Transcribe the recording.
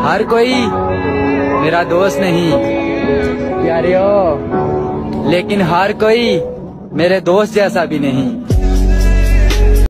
हर कोई मेरा दोस्त नहीं। प्यारे हो। लेकिन हर कोई मेरे दोस्त जैसा भी नहीं।